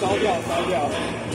烧掉烧掉。